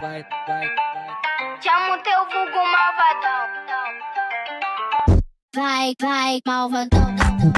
vai, vai, vai. Chamo teu vulgo malvadão. Vai, vai, malvadão.